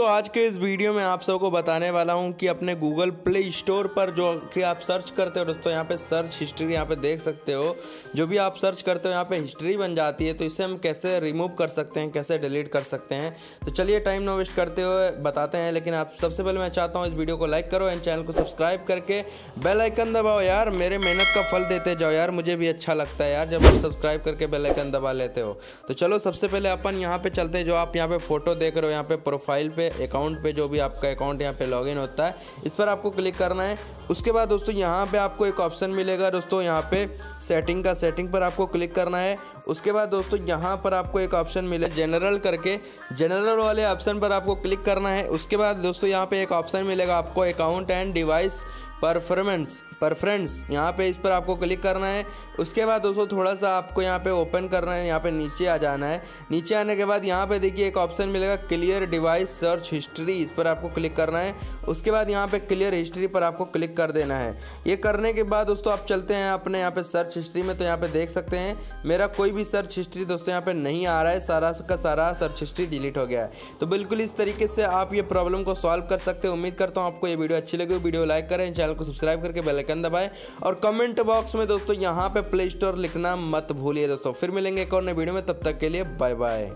दोस्तों, आज के इस वीडियो में आप सबको बताने वाला हूँ कि अपने गूगल प्ले स्टोर पर जो कि आप सर्च करते हो, दोस्तों, यहाँ पे सर्च हिस्ट्री यहाँ पे देख सकते हो। जो भी आप सर्च करते हो, यहाँ पे हिस्ट्री बन जाती है तो इसे हम कैसे रिमूव कर सकते हैं, कैसे डिलीट कर सकते हैं? तो चलिए टाइम नो वेस्ट करते हुए बताते हैं, लेकिन आप सबसे पहले मैं चाहता हूँ इस वीडियो को लाइक करो एंड चैनल को सब्सक्राइब करके बेलाइकन दबाओ। यार, मेरे मेहनत का फल देते जाओ, यार, मुझे भी अच्छा लगता है यार, जब आप सब्सक्राइब करके बेलाइकन दबा लेते हो। तो चलो, सबसे पहले अपन यहाँ पे चलते जो आप यहाँ पे फ़ोटो देख रहे हो, यहाँ पे प्रोफ़ाइल पे। अकाउंट पे जो भी आपका अकाउंट यहाँ पे लॉगिन होता है, इस पर आपको क्लिक करना है। उसके बाद दोस्तों यहाँ पे आपको एक ऑप्शन मिलेगा दोस्तों, यहाँ पे सेटिंग का, सेटिंग पर आपको क्लिक करना है। उसके बाद दोस्तों यहाँ पर आपको एक ऑप्शन मिले जनरल करके, जनरल वाले ऑप्शन पर आपको क्लिक करना है। उसके बाद दोस्तों यहाँ पे एक ऑप्शन मिलेगा आपको account and device. Performance preference यहाँ पे इस पर आपको क्लिक करना है। उसके बाद दोस्तों थोड़ा सा आपको यहाँ पे ओपन करना है, यहाँ पे नीचे आ जाना है। नीचे आने के बाद यहाँ पे देखिए एक ऑप्शन मिलेगा क्लियर डिवाइस सर्च हिस्ट्री इस पर आपको क्लिक करना है। उसके बाद यहाँ पे क्लियर हिस्ट्री पर आपको क्लिक कर देना है। ये करने के बाद दोस्तों आप चलते हैं अपने यहाँ पे सर्च हिस्ट्री में तो यहाँ पे देख सकते हैं, मेरा कोई भी सर्च हिस्ट्री दोस्तों यहाँ पे नहीं आ रहा है, सारा का सारा सर्च हिस्ट्री डिलीट हो गया है। तो बिल्कुल इस तरीके से आप ये प्रॉब्लम को सॉल्व कर सकते हैं। उम्मीद करता हूँ आपको ये वीडियो अच्छी लगी वीडियो लाइक करें चैनल को सब्सक्राइब करके बेलाइकन दबाएँ और कमेंट बॉक्स में दोस्तों यहाँ पे प्ले स्टोर लिखना मत भूलिए दोस्तों। फिर मिलेंगे एक और नए वीडियो में, तब तक के लिए बाय बाय